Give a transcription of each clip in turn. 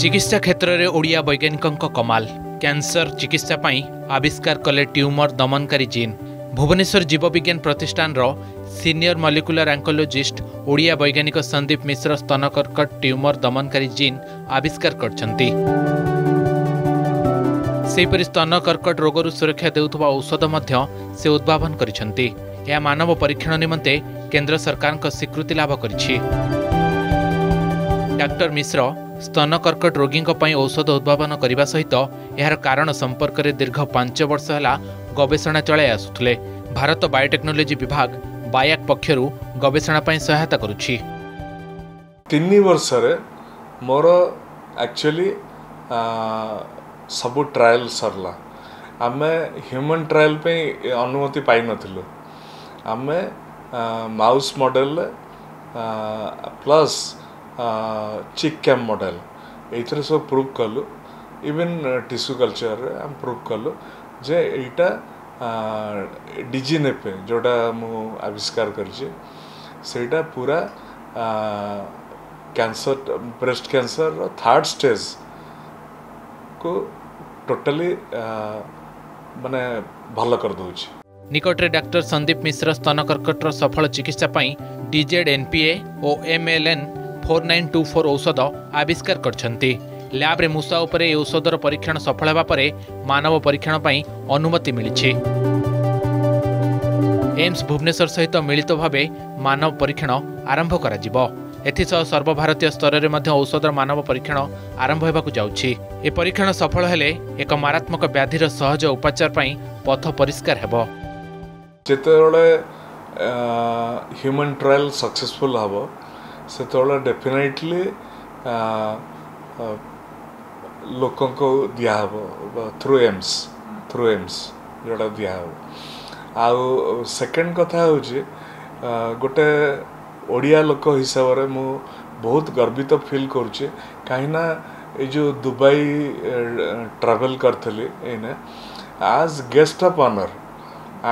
ଚିକିତ୍ସା କ୍ଷେତ୍ରରେ ଓଡ଼ିଆ ବୈଜ୍ଞାନିକଙ୍କ କମାଲ। କ୍ୟାନ୍ସର ଚିକିତ୍ସା ପାଇଁ ଆବିଷ୍କାର କଲେ ଟ୍ୟୁମର ଦମନକାରୀ ଜିନ୍। ଭୁବନେଶ୍ୱର ଜୀବବିଜ୍ଞାନ ପ୍ରତିଷ୍ଠାନର ସିନିୟର ମଲିକୁଲାର ଆଙ୍କୋଲୋଜିଷ୍ଟ ଓଡ଼ିଆ ବୈଜ୍ଞାନିକ ସନ୍ଦୀପ ମିଶ୍ର ସ୍ତନ କର୍କଟ ଟ୍ୟୁମର ଦମନକାରୀ ଜିନ୍ ଆବିଷ୍କାର କରିଛନ୍ତି। ସେହିପରି ସ୍ତନ କର୍କଟ ରୋଗରୁ ସୁରକ୍ଷା ଦେଉଥିବା ଔଷଧ ମଧ୍ୟ ସେ ଉଦ୍ଭାବନ କରିଛନ୍ତି। ଏହା ମାନବ ପରୀକ୍ଷଣ ନିମନ୍ତେ କେନ୍ଦ୍ର ସରକାରଙ୍କ ସ୍ୱୀକୃତି ଲାଭ କରିଛି। ଡାକ୍ତର ମିଶ୍ର ସ୍ତନ କର୍କଟ ରୋଗୀଙ୍କ ପାଇଁ ଔଷଧ ଉଦ୍ଭାବନ କରିବା ସହିତ ଏହାର କାରଣ ସମ୍ପର୍କରେ ଦୀର୍ଘ ପାଞ୍ଚ ବର୍ଷ ହେଲା ଗବେଷଣା ଚଳାଇ ଆସୁଥିଲେ। ଭାରତ ବାୟୋଟେକ୍ନୋଲୋଜି ବିଭାଗ ବାୟାକ୍ ପକ୍ଷରୁ ଗବେଷଣା ପାଇଁ ସହାୟତା କରୁଛି। ତିନି ବର୍ଷରେ ମୋର ଆକ୍ଚୁଆଲି ସବୁ ଟ୍ରାଏଲ୍ ସରିଲା। ଆମେ ହ୍ୟୁମାନ୍ ଟ୍ରାଏଲ୍ ପାଇଁ ଅନୁମତି ପାଇନଥିଲୁ। ଆମେ ମାଉସ୍ ମଡ଼େଲ୍ ପ୍ଲସ୍ ଚିକ୍ କ୍ୟାମ୍ ମଡ଼େଲ୍ ଏଇଥିରେ ସବୁ ପ୍ରୁଭ୍ କଲୁ ଇଭେନ୍ ଟିସ୍ୟୁ କଲଚରରେ ଆମେ ପ୍ରୁଭ୍ କଲୁ ଯେ ଏଇଟା ଡିଜିନେପେ ଯେଉଁଟା ମୁଁ ଆବିଷ୍କାର କରିଛି ସେଇଟା ପୁରା କ୍ୟାନ୍ସର ବ୍ରେଷ୍ଟ କ୍ୟାନ୍ସରର ଥାର୍ଡ଼ ଷ୍ଟେଜ୍କୁ ଟୋଟାଲି ମାନେ ଭଲ କରିଦେଉଛି ନିକଟରେ ଡାକ୍ତର ସନ୍ଦୀପ ମିଶ୍ର ସ୍ତନ କର୍କଟର ସଫଳ ଚିକିତ୍ସା ପାଇଁ ଡିଜେଡ୍ ଏନ୍ପିଏ ଓ MLN four nine two four ଔଷଧ ଆବିଷ୍କାର କରିଛନ୍ତି। ଲ୍ୟାବ୍ରେ ମୂଷା ଉପରେ ଏହି ଔଷଧର ପରୀକ୍ଷଣ ସଫଳ ହେବା ପରେ ମାନବ ପରୀକ୍ଷଣ ପାଇଁ ଅନୁମତି ମିଳିଛି। ଏମ୍ସ ଭୁବନେଶ୍ୱର ସହିତ ମିଳିତ ଭାବେ ମାନବ ପରୀକ୍ଷଣ ଆରମ୍ଭ କରାଯିବ। ଏଥିସହ ସର୍ବଭାରତୀୟ ସ୍ତରରେ ମଧ୍ୟ ଔଷଧର ମାନବ ପରୀକ୍ଷଣ ଆରମ୍ଭ ହେବାକୁ ଯାଉଛି। ଏ ପରୀକ୍ଷଣ ସଫଳ ହେଲେ ଏକ ମାରାତ୍ମକ ବ୍ୟାଧିର ସହଜ ଉପଚାର ପାଇଁ ପଥ ପରିଷ୍କାର ହେବ। ଯେତେବେଳେ ହ୍ୟୁମାନ୍ ଟ୍ରାଏଲ୍ ସକ୍ସେସଫୁଲ୍ ହେବ ସେତେବେଳେ ଡେଫିନେଟଲି ଲୋକଙ୍କୁ ଦିଆହେବ ଥ୍ରୁ ଏମ୍ସ ଥ୍ରୁ ଏମ୍ସ ଯେଉଁଟା ଦିଆହେବ। ଆଉ ସେକେଣ୍ଡ କଥା ହେଉଛି ଗୋଟେ ଓଡ଼ିଆ ଲୋକ ହିସାବରେ ମୁଁ ବହୁତ ଗର୍ବିତ ଫିଲ୍ କରୁଛି। କାହିଁକିନା ଏଇ ଯେଉଁ ଦୁବାଇ ଟ୍ରାଭେଲ୍ କରିଥିଲି ଏଇନେ as guest of honour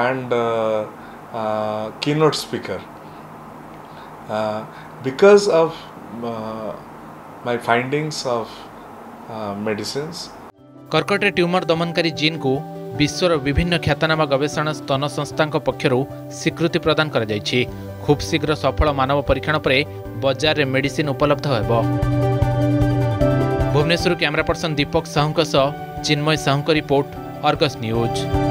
and keynote speaker because of uh, my findings of uh, medicines. କର୍କଟରେ ଟ୍ୟୁମର ଦମନକାରୀ ଜିନ୍କୁ ବିଶ୍ୱର ବିଭିନ୍ନ ଖ୍ୟାତନାମା ଗବେଷଣା ସ୍ତନ ସଂସ୍ଥାଙ୍କ ପକ୍ଷରୁ ସ୍ୱୀକୃତି ପ୍ରଦାନ କରାଯାଇଛି। ଖୁବ୍ ଶୀଘ୍ର ସଫଳ ମାନବ ପରୀକ୍ଷଣ ପରେ ବଜାରରେ ମେଡିସିନ ଉପଲବ୍ଧ ହେବ। ଭୁବନେଶ୍ୱରରୁ କ୍ୟାମେରା ପର୍ସନ ଦୀପକ ସାହୁଙ୍କ ସହ ଚିନ୍ମୟ ସାହୁଙ୍କ ରିପୋର୍ଟ ଅର୍ଗସ୍ ନ୍ୟୁଜ୍।